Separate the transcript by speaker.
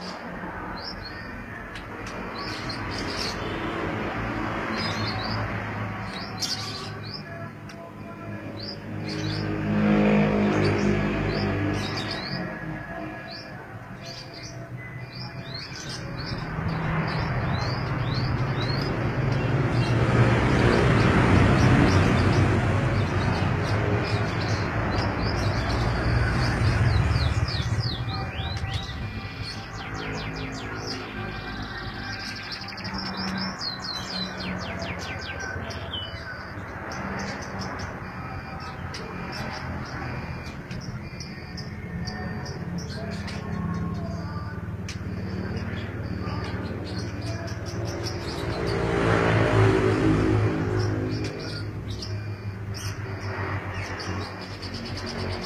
Speaker 1: you うん。